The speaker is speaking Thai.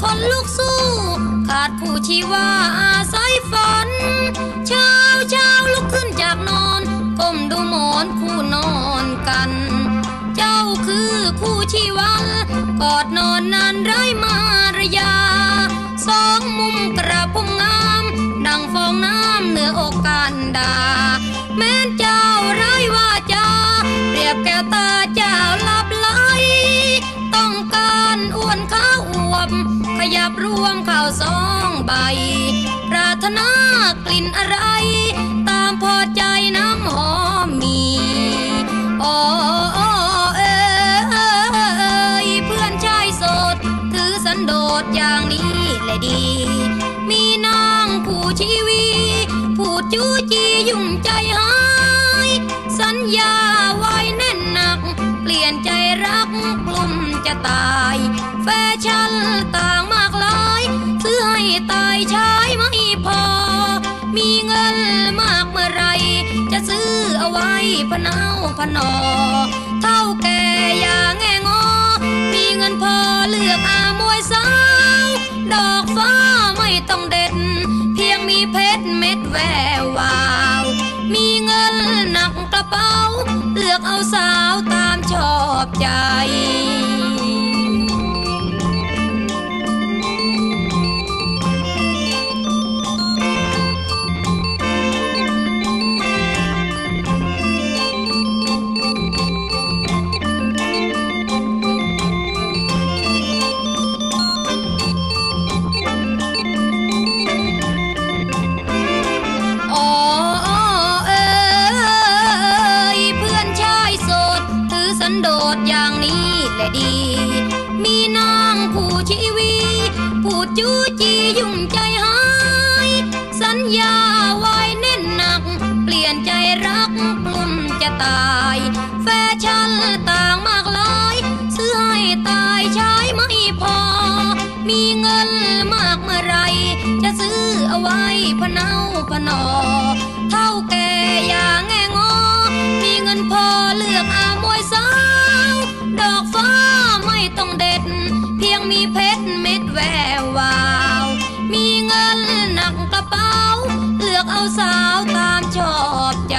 คนลุกสู้ ขาดผู้ชีวาอาศัยฝัน เช้าเช้าลุกขึ้นจากนอนก้มดูหมอนคู่นอนกัน เจ้าคือคู่ชีวันกอดนอนนานไรมารยา สองมุมกระพุ้งงาม ดังฟองน้ำเหนืออกกันดา แม้นเจ้าไร้ว่าจาเปรียบแก้วตา ยับรวมข้าวสองใบ ปรารถนากลิ่นอะไร ตามพอใจน้ำหอมมีโอ้โอ้เอยเพื่อนชายโสด ถือสันโดษอย่างนี้แหละดี มีนางผู้ชีวีพูดจู้จียุ่งใจหาย สัญญาไว้ เปลี่ยนใจรักกลุ่มจะตาย แฟชั่นต่างมากลายซื้อให้ตายใช้ไม่พอ มีเงินมากเมื่อไร จะซื้อเอาไว้พนาพนอ เท่าแก่อย่างแงงอ มีเงินพอเลือกอามวยสาว ดอกฟ้าไม่ต้องเด็ดเพียงมีเพชรเม็ดแวววาว มีเงินหนักกระเป๋า เลือกเอาสาวตาม อบใจ สันโดษอย่างนี้แหละดี มีนางผู้ชีวีพูดจู้จียุ่งใจหาย สัญญาไว้แน่นหนัก เปลี่ยนใจรักกลุ่มจะตาย แฟชั่นต่างมากลายซื้อให้ตายใช้ไม่พอ มีเงินมากเมื่อไร จะซื้อเอาไว้พะเนาพะนอ เท่าแก่อย่าง ยงมีเพชรเม็ดแวววาว มีเงินหนักกระเป๋า เลือกเอาสาวตามชอบใจ